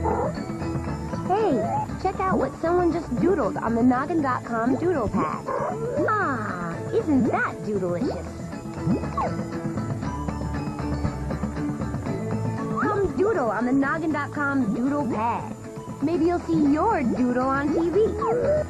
Hey, check out what someone just doodled on the Noggin.com doodle pad. Ah, isn't that doodleicious? Come doodle on the Noggin.com doodle pad. Maybe you'll see your doodle on TV. Doodle.